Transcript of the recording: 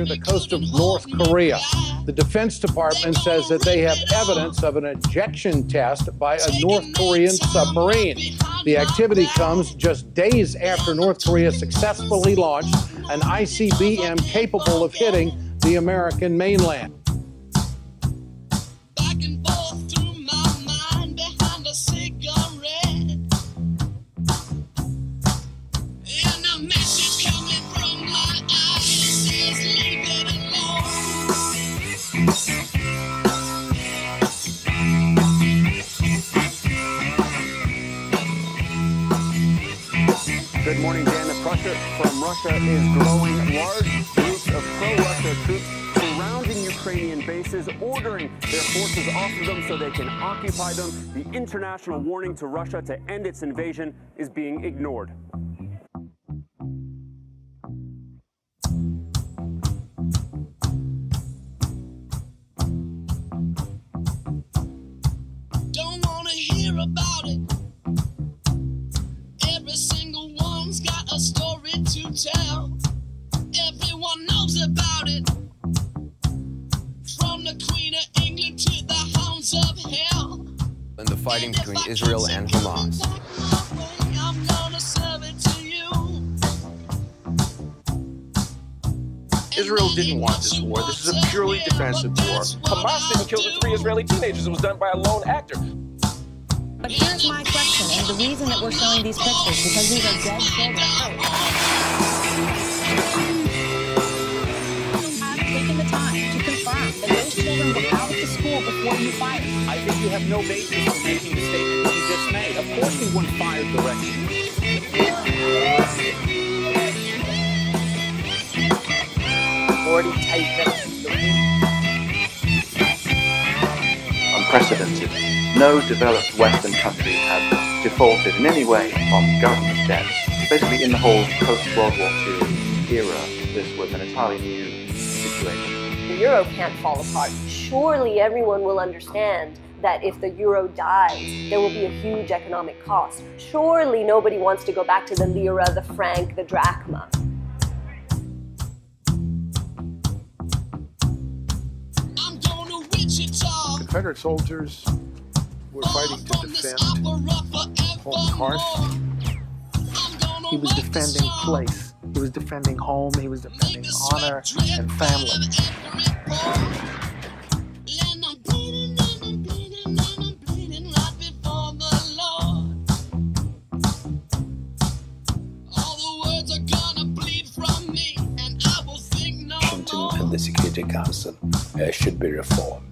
near the coast of North Korea. The Defense Department says that they have evidence of an ejection test by a North Korean submarine. The activity comes just days after North Korea successfully launched an ICBM capable of hitting the American mainland. From Russia is growing. Large groups of pro-Russia troops surrounding Ukrainian bases, ordering their forces off of them so they can occupy them. The international warning to Russia to end its invasion is being ignored. Don't wanna hear about it. Story to tell. Everyone knows about it. From the Queen of England to the hounds of hell. and the fighting between Israel and Hamas. I'm gonna serve it to you. Israel didn't want this war. This is a purely defensive war. Hamas didn't kill the three Israeli teenagers. It was done by a lone actor. But here's my question, and the reason that we're showing these pictures, because these are dead children. I think you have no basis for making the statement you just made. Of course we weren't fire directly. already taken unprecedented. No developed Western country has defaulted in any way on government debt. Basically, in the whole post-World War II era, this was an entirely new situation. The euro can't fall apart. Surely everyone will understand that if the euro dies, there will be a huge economic cost. Surely nobody wants to go back to the lira, the franc, the drachma. Confederate soldiers were fighting to defend home hearth. He was defending place. He was defending home. He was defending honor and family. The Security Council uh, should be reformed.